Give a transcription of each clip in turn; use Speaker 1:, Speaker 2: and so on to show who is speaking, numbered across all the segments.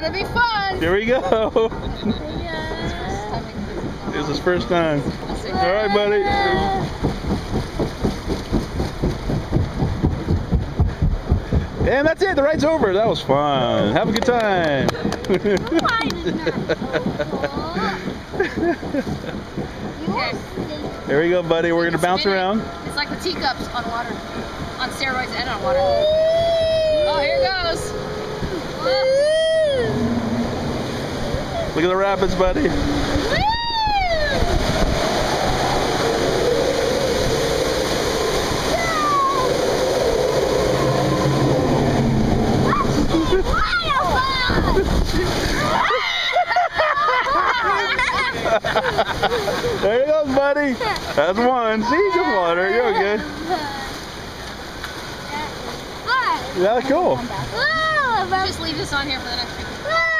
Speaker 1: Gonna be fun.
Speaker 2: Here we go. This is his first time. All right, buddy. And that's it. The ride's over. That was fun. Have a good time. there we go, buddy. We're gonna bounce around.
Speaker 1: It's like the teacups on water, on steroids and on water. Oh, here it goes.
Speaker 2: Look at the rapids, buddy. there you go, buddy. That's one. See, just water. You're good. Yeah, cool.
Speaker 1: Just leave this on here for the next week.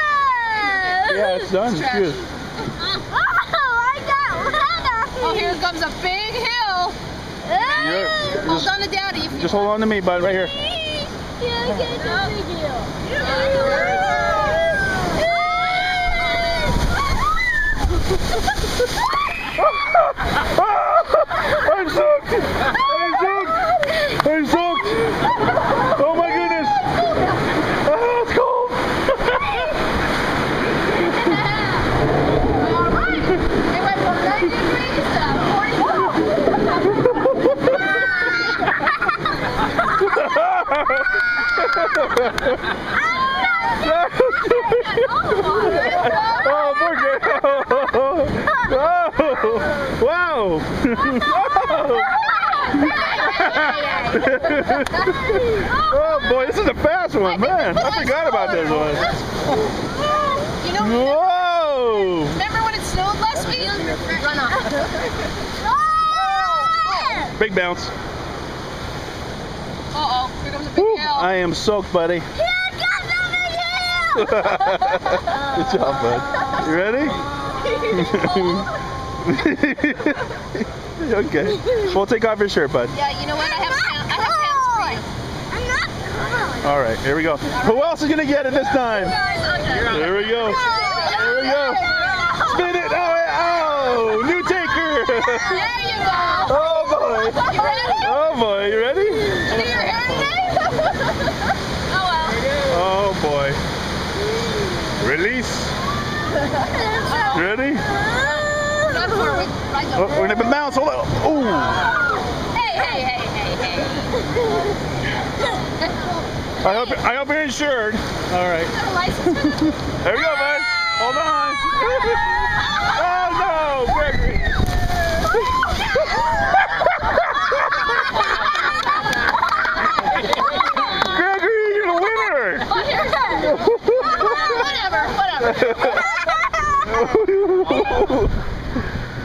Speaker 2: Yeah, it's done. It's good.
Speaker 1: Oh, here comes a big hill.
Speaker 2: You're-
Speaker 1: Hold
Speaker 2: just,
Speaker 1: on to daddy.
Speaker 2: Just hold on to me, bud, right here. I'm soaked! I'm soaked! I'm soaked! Oh my goodness! Oh, it's cold!
Speaker 1: It went from 90 degrees to 44.
Speaker 2: Oh, poor girl! Oh, wow! oh boy, this is a fast one, man. I forgot about this one.
Speaker 1: You know,
Speaker 2: Whoa!
Speaker 1: remember when it snowed last week? Run off.
Speaker 2: Oh, Big bounce.
Speaker 1: Uh-oh, here comes a big
Speaker 2: Woo,
Speaker 1: hill.
Speaker 2: I am soaked, buddy. Good job, bud. You ready? okay. We'll take off your shirt, bud.
Speaker 1: Yeah, you know what? I have, pants- I have pants for you.
Speaker 2: All right, here we go. Who else is gonna get it this time? Here we go. Here we go. Spin it. Oh, oh, new taker.
Speaker 1: There you go.
Speaker 2: Oh boy.
Speaker 1: You ready?
Speaker 2: Oh boy, you ready?
Speaker 1: Do your hair today? oh
Speaker 2: Oh boy. Release. Ready?
Speaker 1: well. Run forward. Right
Speaker 2: Oh, we're gonna bounce. Hold on. Ooh.
Speaker 1: Hey, hey, hey, hey, hey.
Speaker 2: I hope I hope you're insured. All right.
Speaker 1: Got a license for that?
Speaker 2: There we go, bud. Hold on. oh no, Gregory. Gregory, you're the winner.
Speaker 1: whatever, whatever.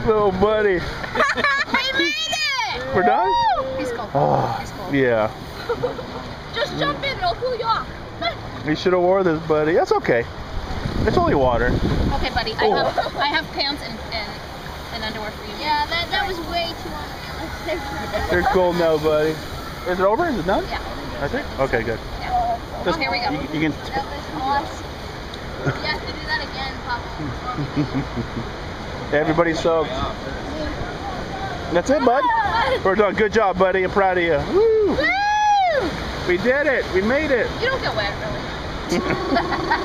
Speaker 2: oh, buddy.
Speaker 1: I made it!
Speaker 2: We're done?
Speaker 1: He's cold.
Speaker 2: Oh,
Speaker 1: He's cold.
Speaker 2: yeah.
Speaker 1: Just jump in, it'll cool you off.
Speaker 2: We should have wore this, buddy. That's okay. It's only water.
Speaker 1: Okay, buddy. I
Speaker 2: Oh.
Speaker 1: have I have pants and, and, and underwear for you.
Speaker 3: Yeah, that, that was way too unrealistic.
Speaker 2: You're cool now, buddy. Is it over? Is it done?
Speaker 1: Yeah.
Speaker 2: That's it? Okay, good.
Speaker 1: yeah.
Speaker 2: Just-
Speaker 1: oh, here we go.
Speaker 2: You, you can.
Speaker 3: That was awesome. You have to do that again, Papa.
Speaker 2: Everybody's soaked. That's it, bud. We're done. Good job, buddy. I'm proud of you. Woo!
Speaker 1: Woo!
Speaker 2: We did it. We made it.
Speaker 1: You don't get wet, really.